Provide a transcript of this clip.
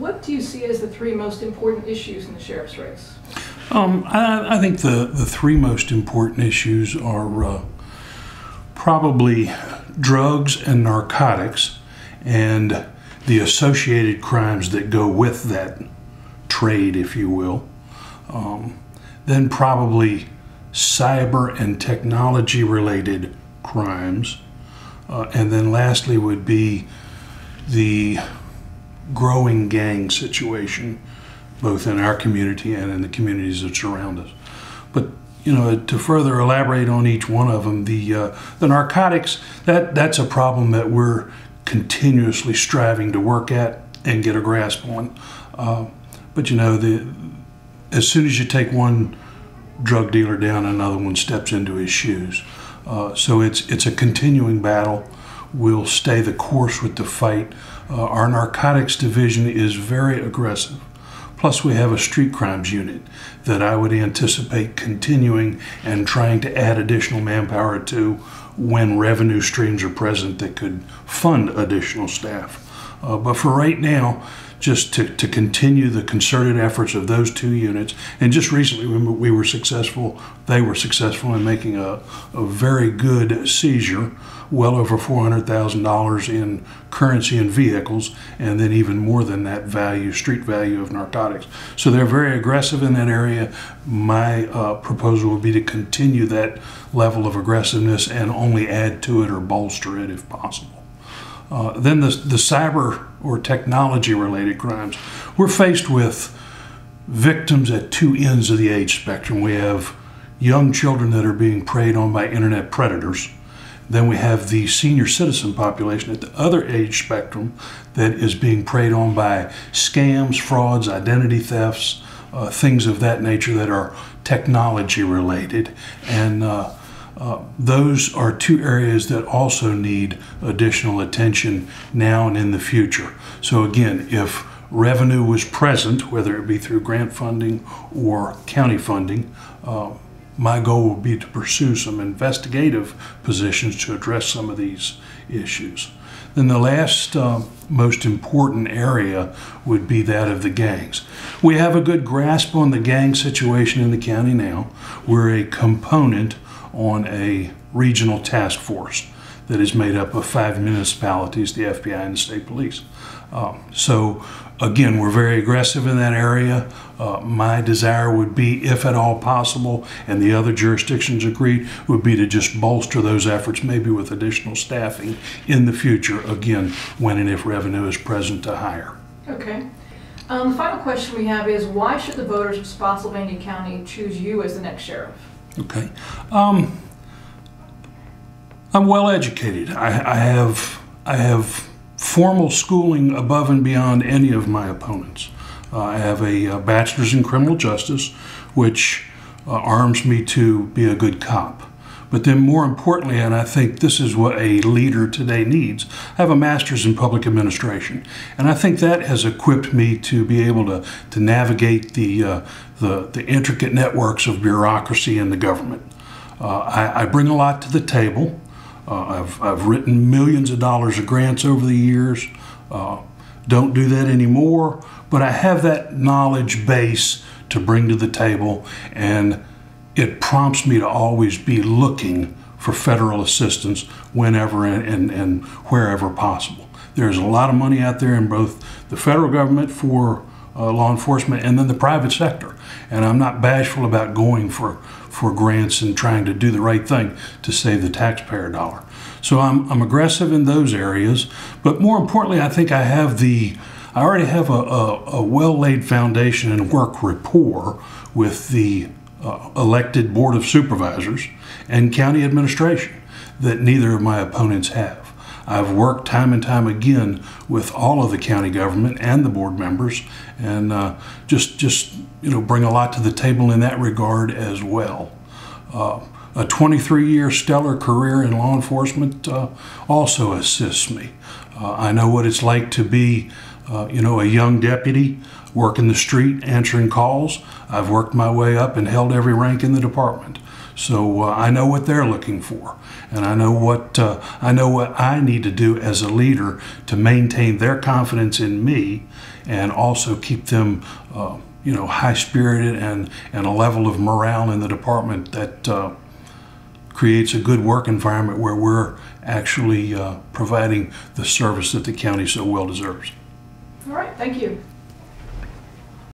What do you see as the three most important issues in the sheriff's race? Um, I, I, think the, the three most important issues are uh, probably drugs and narcotics and the associated crimes that go with that trade, if you will. Um, then probably cyber and technology related crimes. Uh, and then lastly would be the growing gang situation, both in our community and in the communities that surround us. But you know, to further elaborate on each one of them, the uh, the narcotics that that's a problem that we're continuously striving to work at and get a grasp on. Uh, but you know, the as soon as you take one drug dealer down, another one steps into his shoes. Uh, so it's it's a continuing battle. We'll stay the course with the fight. Uh, our narcotics division is very aggressive. Plus, we have a street crimes unit that I would anticipate continuing and trying to add additional manpower to when revenue streams are present that could fund additional staff. Uh, but for right now, just to, to continue the concerted efforts of those two units. And just recently, we were successful, they were successful in making a, a very good seizure, well over $400,000 in currency and vehicles, and then even more than that value, street value of narcotics. So they're very aggressive in that area. My uh, proposal would be to continue that level of aggressiveness and only add to it or bolster it if possible. Uh, then the, the cyber or technology related crimes. We're faced with victims at two ends of the age spectrum. We have young children that are being preyed on by internet predators. Then we have the senior citizen population at the other age spectrum that is being preyed on by scams, frauds, identity thefts, uh, things of that nature that are technology related. And uh, uh, those are two areas that also need additional attention now and in the future. So, again, if revenue was present, whether it be through grant funding or county funding, uh, my goal would be to pursue some investigative positions to address some of these issues. Then the last uh, most important area would be that of the gangs. We have a good grasp on the gang situation in the county now. We're a component on a regional task force that is made up of five municipalities, the FBI, and the state police. Um, so, again, we're very aggressive in that area. Uh, my desire would be, if at all possible, and the other jurisdictions agreed, would be to just bolster those efforts, maybe with additional staffing in the future, again, when and if revenue is present to hire. Okay. Um, the final question we have is why should the voters of Spotsylvania County choose you as the next sheriff? Okay. Um, I'm well educated. I, I, have I have formal schooling above and beyond any of my opponents. Uh, I have a, a, bachelor's in criminal justice, which uh, arms me to be a good cop. But then, more importantly, and I think this is what a leader today needs, I have a master's in public administration. And I think that has equipped me to be able to, to navigate the, uh, the, the, intricate networks of bureaucracy in the government. Uh, I, I, bring a lot to the table. Uh, I've, I've written millions of dollars of grants over the years. Uh, don't do that anymore, but I have that knowledge base to bring to the table. And it prompts me to always be looking for federal assistance whenever and, and, and wherever possible. There's a lot of money out there in both the federal government for uh, law enforcement and then the private sector. And I'm not bashful about going for, for grants and trying to do the right thing to save the taxpayer dollar. So I'm, I'm aggressive in those areas. But more importantly, I think I have the, I already have a, a, a well laid foundation and work rapport with the uh, elected Board of Supervisors and county administration that neither of my opponents have. I've worked time and time again with all of the county government and the board members, and uh, just just you know bring a lot to the table in that regard as well. Uh, a 23-year stellar career in law enforcement uh, also assists me. Uh, I know what it's like to be, uh, you know, a young deputy work in the street answering calls. I've worked my way up and held every rank in the department. So uh, I know what they're looking for, and I know what uh, I know what I need to do as a leader to maintain their confidence in me, and also keep them, uh, you know, high spirited and and a level of morale in the department that uh, creates a good work environment where we're actually uh, providing the service that the county so well deserves. All right, thank you.